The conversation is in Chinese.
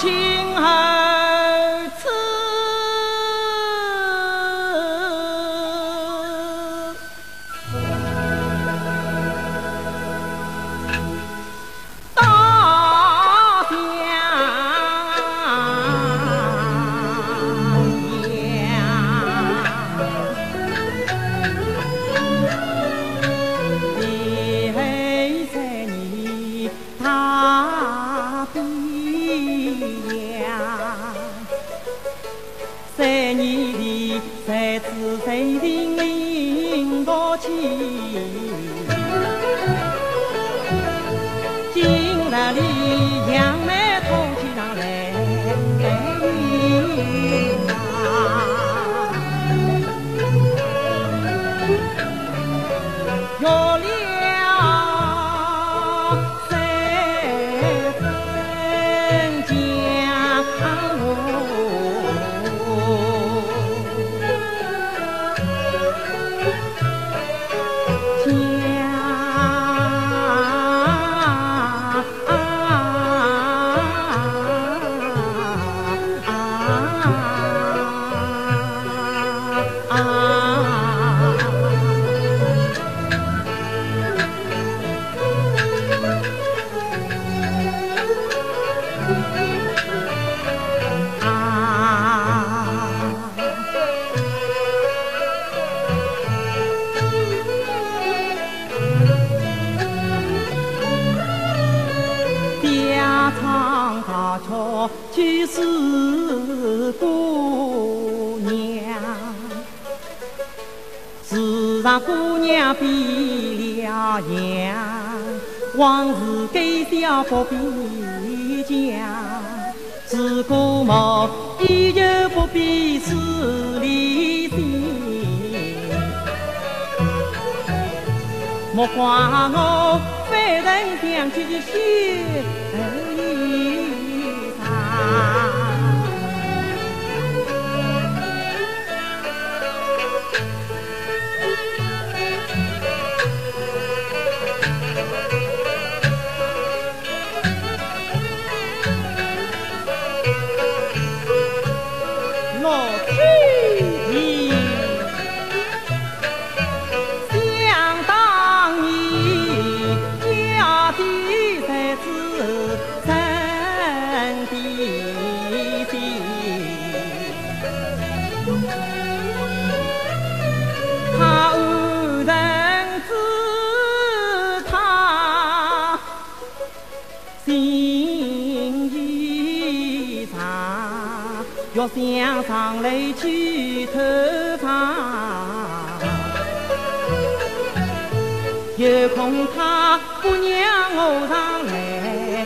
青海。你的才子谁人领到起？今日里杨梅偷起上来啊。是姑娘，自上姑娘变了样，往事该笑不必讲，自古无依旧不必是离心，莫怪我非人将军心。若想上楼去头发，有空他不让我上来。